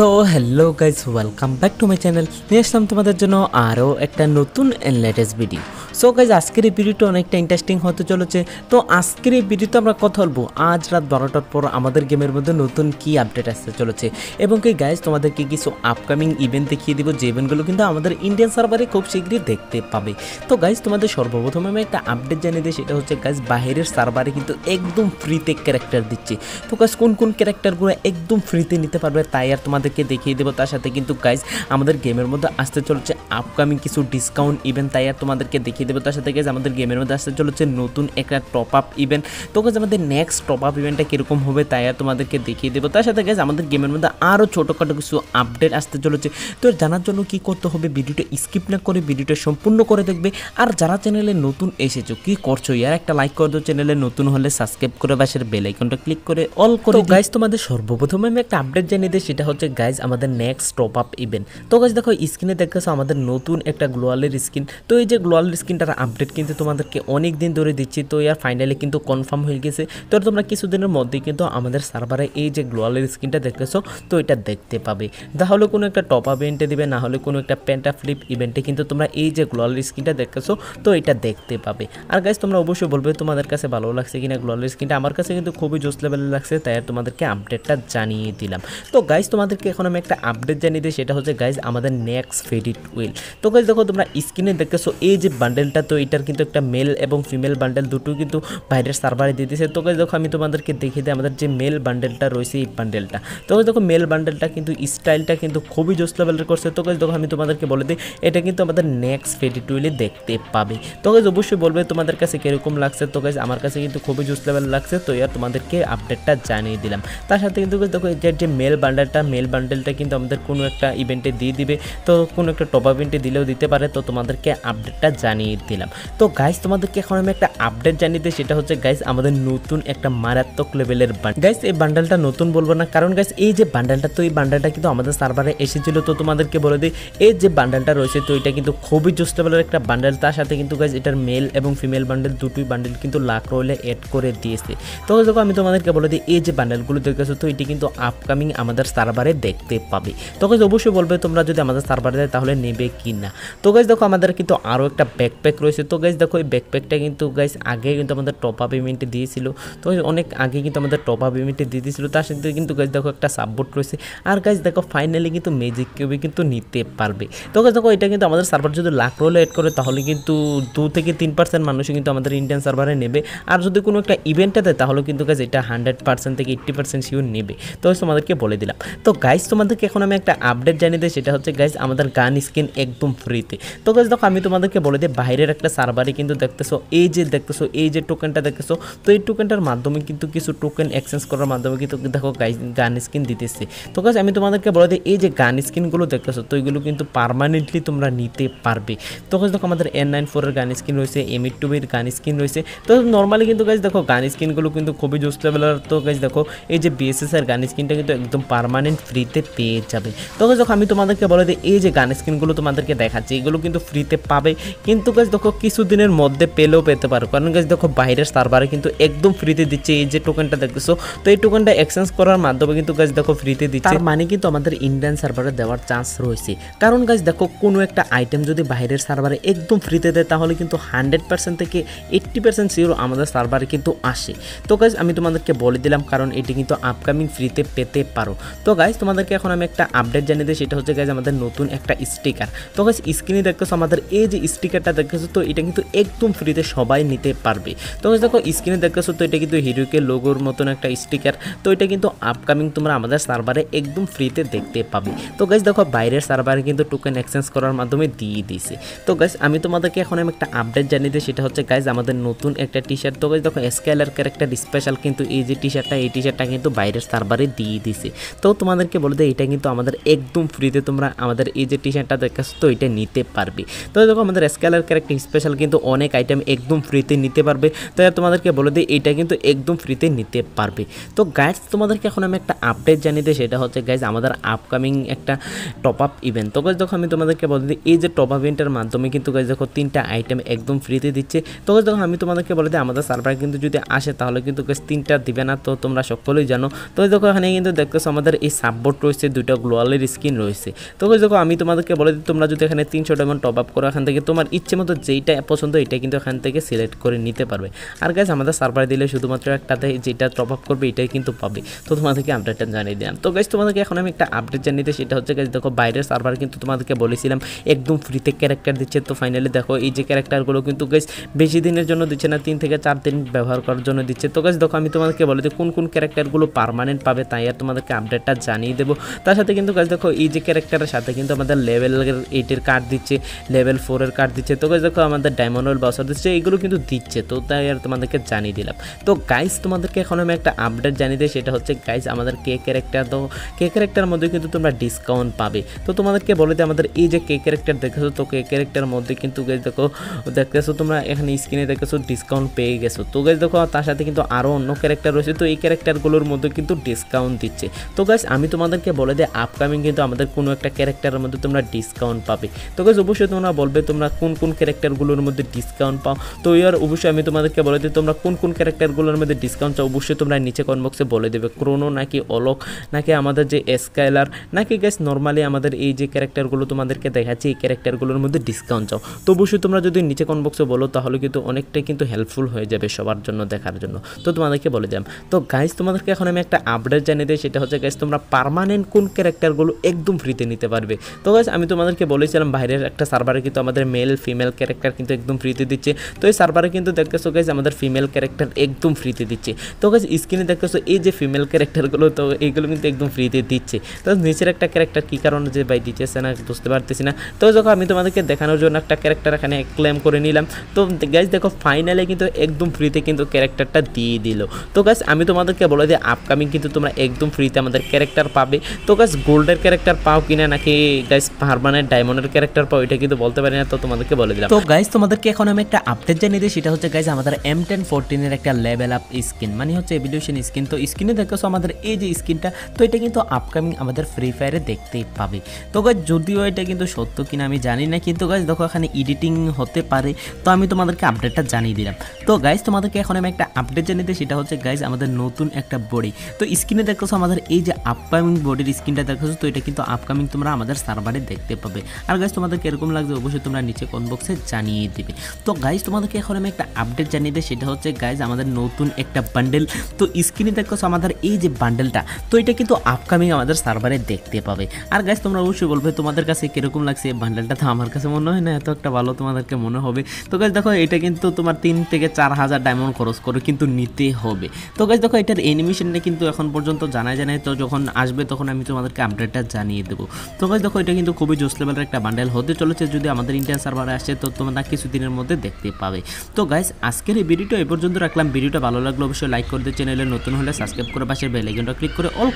So hello guys welcome back to my channel নিয়ে আসলাম তোমাদের জন্য আরও একটা নতুন লেটেস্ট ভিডিও সো গাইজ আজকের এই ভিডিওটা অনেকটা ইন্টারেস্টিং হতে চলেছে। তো আজকের এই ভিডিওতে আমরা কথা বলব আজ রাত বারোটার পর আমাদের গেমের মধ্যে নতুন কি আপডেট আসতে চলেছে। এবং কি গাইজ তোমাদেরকে কিছু আপকামিং ইভেন্ট দেখিয়ে দিব, যে ইভেন্টগুলো কিন্তু আমাদের ইন্ডিয়ান সার্ভারে খুব শীঘ্রই দেখতে পাবে। তো গাইজ তোমাদের সর্বপ্রথমে আমি একটা আপডেট জানিয়ে দিই, সেটা হচ্ছে গাইজ বাইরের সার্ভারে কিন্তু একদম ফ্রিতে ক্যারেক্টার দিচ্ছে। তো গাইজ কোন কোন ক্যারেক্টারগুলো একদম ফ্রিতে নিতে পারবে তাই আর তোমাদেরকে দেখিয়ে দেবো, তার সাথে কিন্তু গাইজ আমাদের গেমের মধ্যে আসতে চলেছে আপকামিং কিছু ডিসকাউন্ট ইভেন্ট তাই আর তোমাদেরকে দেখিয়ে দেবো তার সাথে আমাদের গেমের মধ্যে আসতে চলেছে নতুন একটা টপ আপ ইভেন্ট তো আমাদের নেক্সট টপ আপ ইভেন্টটা কীরকম হবে তাই আর তোমাদেরকে দেখিয়ে দেবো। তার সাথে গাইজ আমাদের গেমের মধ্যে আরও ছোটোখাটো কিছু আপডেট আসতে চলেছে। তো জানার জন্য কি করতে হবে ভিডিওটা স্কিপ না করে ভিডিওটা সম্পূর্ণ করে দেখবে। আর যারা চ্যানেলে নতুন এসেছ কি করছ? ইয়ার একটা লাইক করে দাও চ্যানেলে নতুন হলে সাবস্ক্রাইব করে বাসের বেল আইকনটা ক্লিক করে অল করে গাইজ তোমাদের সর্বপ্রথমে আমি একটা আপডেট জানিয়ে দিই সেটা হচ্ছে গাইজ আমাদের নেক্সট টপ আপ ইভেন্ট তো গাইজ দেখো স্ক্রিনে দেখতেছো আমাদের নতুন একটা গ্লোয়ালের স্কিন তো এই যে গ্লোয়ালের স্কিনটার আপডেট কিন্তু তোমাদেরকে অনেক দিন ধরে দিচ্ছি, তো ইয়ার ফাইনালি কিন্তু কনফার্ম হয়ে গেছে। তো তোমরা কিছুদিনের মধ্যে কিন্তু আমাদের সার্ভারে এই যে গ্লোয়ালের স্কিনটা দেখতেছো, তো এটা দেখতে পাবে। তাহলে কোনো একটা টপ আপ ইভেন্টে দিবে, না হলে কোনো একটা প্যান্টা ফ্লিপ ইভেন্টে কিন্তু তোমরা এই যে গ্লোয়ালের স্কিনটা দেখতেছো, তো এটা দেখতে পাবে। আর গাইজ তোমরা অবশ্যই বলবে তোমাদের কাছে ভালো লাগছে কিনা গ্লোয়ালের স্কিনটা আমার কাছে কিন্তু খুবই জোস লেভেলে লাগছে, তাই আর তোমাদেরকে আপডেটটা জানিয়ে দিলাম। তো গাইজ তোমাদেরকে এখন আমি একটা আপডেট জানিয়ে দিই, সেটা হচ্ছে গাইজ আমাদের নেক্সট ফেডিট উইল তো গাইজ দেখো তোমরা স্ক্রিনে দেখতেছো, এই যে বান্ডেলটা তো এটার কিন্তু একটা মেল এবং ফিমেল বান্ডেল দুটো কিন্তু বাইরের সার্ভারে দিয়ে দিয়েছে তো গাইজ দেখো, আমি তোমাদেরকে দেখিয়ে দিই আমাদের যে মেল বান্ডেলটা রয়েছে এই বান্ডেলটা তো গাইজ দেখো মেল বান্ডেলটা কিন্তু স্টাইলটা কিন্তু খুবই জোস লেভেলের করছে। তো গাইজ দেখো, আমি তোমাদেরকে বলে দিই, এটা কিন্তু আমাদের নেক্সট ফেডিট উইলে দেখতে পাবে। তো গাইজ অবশ্যই বলবে তোমাদের কাছে কীরকম লাগছে। তো আমার কাছে কিন্তু খুবই জোস লেভেল লাগছে। তো ইয়ার তোমাদেরকে আপডেটটা জানিয়ে দিলাম। তার সাথে কিন্তু দেখো, এটার যে মেল বান্ডেলটা মেল বান্ডেলটা কিন্তু আমাদের কোনো একটা ইভেন্টে দিয়ে দিবে। তো কোনো একটা টপ ইভেন্টে দিলেও দিতে পারে। তো তোমাদেরকে আপডেটটা জানিয়ে দিলাম। তো গাইজ তোমাদেরকে এখন আমি একটা আপডেট জানিয়ে দিই, সেটা হচ্ছে গাইজ আমাদের নতুন একটা মারাত্মক লেভেলের গাইজ এই বান্ডেলটা নতুন বলব না, কারণ গাইজ এই যে বান্ডেলটা তো এই বান্ডেলটা কিন্তু আমাদের সার্ভারে এসেছিল, তো তোমাদেরকে বলে দিই, এই যে বান্ডেলটা রয়েছে, তো এটা কিন্তু খুবই জোস লেভেলের একটা বান্ডেল তার সাথে কিন্তু গাইজ এটার মেল এবং ফিমেল বান্ডেল দুটোই বান্ডেল কিন্তু লাখ রোলে অ্যাড করে দিয়েছে। তো দেখো, আমি তোমাদেরকে বলে দিই, এই যে বান্ডেলগুলো দেখেছ তো এটি কিন্তু আপকামিং আমাদের সার্ভারে দেখতে পাবে। তো গাইজ অবশ্যই বলবে তোমরা যদি আমাদের সার্ভারে দেয় তাহলে নেবে কি না তো গাইজ দেখো, আমাদের কিন্তু আরও একটা ব্যাকপ্যাক রয়েছে। তো গাইজ দেখো এই ব্যাকপ্যাকটা কিন্তু গাইজ আগে কিন্তু আমাদের টপ আপ পেমেন্টে দিয়েছিল। তো অনেক আগে কিন্তু আমাদের টপ আপ পেমেন্টে দিয়ে দিয়েছিল। তার সাথে কিন্তু গাইজ দেখো একটা সাপোর্ট রয়েছে। আর গাইজ দেখো ফাইনালি কিন্তু ম্যাজিক কিউবে কিন্তু নিতে পারবে। তো গাইজ দেখো এটা কিন্তু আমাদের সার্ভার যদি লাখ রোলে এড করে, তাহলে কিন্তু দু থেকে তিন পার্সেন্ট মানুষই কিন্তু আমাদের ইন্ডিয়ান সার্ভারে নেবে। আর যদি কোনো একটা ইভেন্টে দেয়, তাহলে কিন্তু গাইজ এটা হান্ড্রেড পার্সেন্ট থেকে এইট্টি পার্সেন্ট শিওর নেবে। তো তোমাদেরকে বলে দিলাম। তো গাইজ তোমাদেরকে এখন আমি একটা আপডেট জানিয়ে দিই। সেটা হচ্ছে গাইজ আমাদের গান স্কিন একদম ফ্রিতে তো গাইজ দেখো আমি তোমাদেরকে বলে দিই বাইরের একটা সার্ভারে কিন্তু দেখতেছো, এই যে দেখতেছো, এই যে টোকেনটা দেখতেছো, তো এই টোকেনটার মাধ্যমে কিন্তু কিছু টোকেন এক্সচেঞ্জ করার মাধ্যমে কিন্তু দেখো গান স্কিন দিতেছে। তো গাইজ আমি তোমাদেরকে বলে দিই, এই যে গান স্কিনগুলো দেখতেছো, তো এগুলো কিন্তু পারমানেন্টলি তোমরা নিতে পারবে। তো গাইজ দেখো আমাদের এন নাইন ফোরের গান স্কিন রয়েছে এম এইট টুবির গান স্কিন রয়েছে। তো নর্মালি কিন্তু গাইজ দেখো গান স্কিনগুলো কিন্তু খুবই জোস লেভেলের তো গাইজ দেখো, এই যে বিএসএস এর গান স্কিনটা কিন্তু একদম পারমানেন্ট ফ্রিতে পেয়ে যাবে। তো দেখো, আমি তোমাদেরকে বলে দিই, এই যে গান স্কিনগুলো তোমাদেরকে দেখাচ্ছি, এগুলো কিন্তু ফ্রিতে পাবে। কিন্তু গাইজ দেখো কিছুদিনের মধ্যে পেলেও পেতে পারো। কারণ গাইজ দেখো বাইরের সার্ভারে কিন্তু একদম ফ্রিতে দিচ্ছে এই যে টোকেনটা দেখতেছো। তো এই টোকেনটা এক্সচেঞ্জ করার মাধ্যমে কিন্তু গাইজ দেখো ফ্রিতে দিচ্ছে। মানে কিন্তু আমাদের ইন্ডিয়ান সার্ভারে দেওয়ার চান্স রয়েছে। কারণ গাছ দেখো কোনো একটা আইটেম যদি বাইরের সার্ভারে একদম ফ্রিতে দেয়, তাহলে কিন্তু হান্ড্রেড পার্সেন্ট থেকে এইট্টি পার্সেন্ট শিওর আমাদের সার্ভারে কিন্তু আসে। তো গাইজ আমি তোমাদেরকে বলে দিলাম, কারণ এটি কিন্তু আপকামিং ফ্রিতে পেতে পারো। তো গাইজ তোমাদেরকে এখন আমি একটা আপডেট জানিয়ে দিই, সেটা হচ্ছে গাইজ আমাদের নতুন একটা স্টিকার তো গাইজ স্ক্রিনে দেখতেছো আমাদের এই যে স্টিকারটা দেখতেছো তো? এটা কিন্তু একদম ফ্রিতে সবাই নিতে পারবে। তো দেখো স্ক্রিনে দেখতেছো তো, এটা কিন্তু হিরোকে লোগোর মতন একটা স্টিকার তো এটা কিন্তু আপকামিং তোমরা আমাদের সার্ভারে একদম ফ্রিতে দেখতে পাবে। তো গাইজ দেখো, বাইরের সার্ভারে কিন্তু টোকেন এক্সচেঞ্জ করার মাধ্যমে দিয়ে দিয়েছে। তো গাইজ আমি তোমাদেরকে এখন আমি একটা আপডেট জানিয়ে দিই, সেটা হচ্ছে গাইজ আমাদের নতুন একটা টি শার্ট তো গাইজ দেখো স্কেলার ক্যারেক্টার স্পেশাল কিন্তু এই যে টি শার্টটা এই টি শার্টটা কিন্তু বাইরের সার্ভারে দিয়ে দিছে তো তোমাদেরকে বলে দেয় এটা কিন্তু আমাদের একদম ফ্রিতে তোমরা আমাদের এই যে টি শার্টটা দেখাচ্ছ তো, এটা নিতে পারবে। তো দেখো, আমাদের স্কেলার ক্যারেক্টার স্পেশাল কিন্তু অনেক আইটেম একদম ফ্রিতে নিতে পারবে। তাই তোমাদেরকে বলে দিই, এটা কিন্তু একদম ফ্রিতে নিতে পারবে। তো গাইজ তোমাদেরকে এখন আমি একটা আপডেট জানিয়ে দিই, সেটা হচ্ছে গাইজ আমাদের আপকামিং একটা টপ আপ ইভেন্ট তো গাইজ দেখো আমি তোমাদেরকে বলে দিই, এই যে টপ আপ ইভেন্টের মাধ্যমে কিন্তু গাইজ দেখো তিনটা আইটেম একদম ফ্রিতে দিচ্ছে। তো গাইজ দেখো আমি তোমাদেরকে বলে দিই, আমাদের সার্ভার কিন্তু যদি আসে, তাহলে কিন্তু গাইজ তিনটা দিবে না, তো তোমরা সকলেই জানো। তো দেখো এখানে কিন্তু দেখতেছো আমাদের এই সাববোর্ড রয়েছে দুটো গ্লোয়ালের স্ক্রিন রয়েছে। তো গাইজ দেখো আমি তোমাদেরকে বলে দিই, তোমরা যদি এখানে তিনশো ডায়মন্ড টপ আপ করো, এখান থেকে তোমার ইচ্ছে মতো যেইটা পছন্দ এটা কিন্তু এখান থেকে সিলেক্ট করে নিতে পারবে। আর গাইজ আমাদের সার্ভার দিলে শুধুমাত্র একটাতে যেটা টপ আপ করবে, এটাই কিন্তু পাবে তো তোমাদেরকে আপডেটটা জানিয়ে দিলাম। তো গাইজ তোমাদেরকে এখন আমি একটা আপডেট জানিয়ে সেটা হচ্ছে গাইজ দেখো বাইরের সার্ভার কিন্তু তোমাদেরকে বলেছিলাম, একদম ফ্রিতে ক্যারেক্টার দিচ্ছে। তো ফাইনালি দেখো, এই যে ক্যারেক্টারগুলো কিন্তু গাইজ বেশি দিনের জন্য দিচ্ছে না, তিন থেকে চার দিন ব্যবহার করার জন্য দিচ্ছে। তো গাইজ দেখো আমি তোমাদেরকে বলে দিই, কোন কোন ক্যারেক্টারগুলো পারমানেন্ট পাবে তাই আর তোমাদেরকে আপডেটটা জানিয়ে দেবো। তার সাথে কিন্তু গাইজ দেখো এই যে ক্যারেক্টারের সাথে কিন্তু আমাদের লেভেল এইটের কার্ড দিচ্ছে লেভেল ফোরের কার্ড দিচ্ছে। তো গাইজ দেখো, আমাদের ডায়মন্ড বাসার দিচ্ছে এগুলো কিন্তু দিচ্ছে। তো তাই আর তোমাদেরকে জানিয়ে দিলাম। তো গাইজ তোমাদেরকে এখন আমি একটা আপডেট জানিয়ে দিই, সেটা হচ্ছে গাইজ আমাদের কে ক্যারেক্টার তো, কে ক্যারেক্টার মধ্যে কিন্তু তোমরা ডিসকাউন্ট পাবে। তো তোমাদেরকে বলে দিই, আমাদের এই যে কে ক্যারেক্টার দেখেছ, তো কে ক্যারেক্টার মধ্যে কিন্তু গাইজ দেখো, দেখতেছো তোমরা, এখানে স্ক্রিনে দেখেছ ডিসকাউন্ট পেয়ে গেছো। তো গাইজ দেখো, তার সাথে কিন্তু আরও অন্য ক্যারেক্টার রয়েছে, তো এই ক্যারেক্টারগুলোর মধ্যে কিন্তু ডিসকাউন্ট দিচ্ছে। তো গাইজ আমি তোমাদেরকে বলে দিই আপকামিং কিন্তু আমাদের কোনো একটা ক্যারেক্টারের মধ্যে তোমরা ডিসকাউন্ট পাবে। তো গাইজ অবশ্যই তোমরা বলবে, তোমরা কোন কোন ক্যারেক্টারগুলোর মধ্যে ডিসকাউন্ট পাও। তো এর অবশ্যই আমি তোমাদেরকে বলে দিই, তোমরা কোন কোন ক্যারেক্টারগুলোর মধ্যে ডিসকাউন্ট চাও, অবশ্যই তোমরা নিচে কমেন্ট বক্সে বলে দেবে। ক্রোনো নাকি অলক, নাকি আমাদের যে স্কাইলার নাকি গ্যাস নর্মালি আমাদের এই যে ক্যারেক্টারগুলো তোমাদেরকে দেখাচ্ছি, এই ক্যারেক্টারগুলোর মধ্যে ডিসকাউন্ট চাও। তো অবশ্যই তোমরা যদি নিচে কমেন্ট বক্সে বলো, তাহলে কিন্তু অনেকটাই কিন্তু হেল্পফুল হয়ে যাবে সবার জন্য, দেখার জন্য। তো তোমাদেরকে বলে দিলাম। তো গাইজ তোমাদেরকে এখন আমি একটা আপডেট জানিয়ে দিই, সেটা হচ্ছে গাইজ তোমরা পারমানেন্ট কোন ক্যারেক্টারগুলো একদম ফ্রিতে নিতে পারবে। তো গাইজ আমি তোমাদেরকে বলেছিলাম, বাইরের একটা সার্ভারে কিন্তু আমাদের মেল ফিমেল ক্যারেক্টার কিন্তু একদম ফ্রিতে দিচ্ছে। তো এই সার্ভারে কিন্তু দেখতেছো গাইজ আমাদের ফিমেল ক্যারেক্টার একদম ফ্রিতে দিচ্ছে। তো গাইজ স্ক্রিনে দেখতেছো এই যে ফিমেল ক্যারেক্টারগুলো তো এইগুলো কিন্তু একদম ফ্রিতে দিচ্ছে। তো নিচের একটা ক্যারেক্টার কী কারণে যে ভাই দিতেছে না, বুঝতে পারতেছি না। তো যখন আমি তোমাদেরকে দেখানোর জন্য একটা ক্যারেক্টার এখানে ক্লেম করে নিলাম। তো গাইজ দেখো ফাইনালে কিন্তু একদম ফ্রিতে কিন্তু ক্যারেক্টারটা দিয়ে দিল। তো গাইজ আমি তোমাদেরকে বলে দিই আপকামিং কিন্তু তোমরা একদম ফ্রিতে আমাদের ক্যারেক্টার পাবে। তো গাইজ গোল্ডের ক্যারেক্টার পাও কিনা নাকি গাইজ পারমানেন্ট ডায়মন্ডের ক্যারেক্টার পাও, এটা কিন্তু বলতে পারি না, তো তোমাদেরকে বলে দিলাম। তো গাইজ তোমাদেরকে এখন আমি একটা আপডেট জানিয়ে দিই, সেটা হচ্ছে গাইজ আমাদের এম টেন ফোরটিনের একটা লেভেল আপ স্কিন মানে হচ্ছে এভিলিউশন স্কিন তো স্কিনে দেখেছ আমাদের এই যে স্কিনটা তো এটা কিন্তু আপকামিং আমাদের ফ্রি ফায়ারে দেখতেই পাবে। তো গাইজ যদিও এটা কিন্তু সত্য কিনা আমি জানি না, কিন্তু গাইজ দেখো এখানে এডিটিং হতে পারে, তো আমি তোমাদেরকে আপডেটটা জানিয়ে দিলাম। তো গাইজ তোমাদেরকে এখন আমি একটা আপডেট জানিয়ে দিই, সেটা হচ্ছে গাইজ আমাদের নতুন একটা বডি তো স্ক্রিনে দেখতেছো আমাদের এই যে আপকামিং বডির স্ক্রিনটা দেখেছ তো এটা কিন্তু আপকামিং তোমরা আমাদের সার্ভারে দেখতে পাবে। আর গাইজ তোমাদেরকে এরকম লাগবে অবশ্যই তোমরা নিচে কমেন্ট বক্সে জানিয়ে দিবে। তো গাইজ তোমাদেরকে এখন আমি একটা আপডেট জানিয়ে দিই, সেটা হচ্ছে গাইজ আমাদের নতুন একটা বান্ডেল তো স্ক্রিনে দেখতেছো আমাদের এই যে বান্ডেলটা তো এটা কিন্তু আপকামিং আমাদের সার্ভারে দেখতে পাবে। আর গাইজ তোমরা অবশ্যই বলবে, তোমাদের কাছে কীরকম লাগছে এই বান্ডেলটা তো আমার কাছে মনে হয় না, এত একটা ভালো তোমাদেরকে মনে হবে। তো গাইজ দেখো, এটা কিন্তু তোমার তিন থেকে চার হাজার ডায়মন্ড খরচ করে কিন্তু নিতে হবে। তো গাইজ দেখো, এটার অ্যানিমেশনটা কিন্তু এখন পর্যন্ত জানা না তো যখন আসবে, তখন আমি তোমাদেরকে আপডেটটা জানিয়ে দেবো। তো গাইজ দেখো, এটা কিন্তু খুবই জোস লেভেলের একটা বান্ডেল হতে চলেছে। যদি আমাদের ইন্ডিয়ান সার্ভারে আসে তো তোমরা কিছুদিনের মধ্যে দেখতে পাবে। তো গাইজ আজকের এই ভিডিওটা এ পর্যন্ত রাখলাম। ভিডিওটা ভালো লাগল অবশ্যই লাইক করে দিয়ে চ্যানেলে নতুন হলে সাবস্ক্রাইব করে পাশে বেল আইকনটা ক্লিক করে অল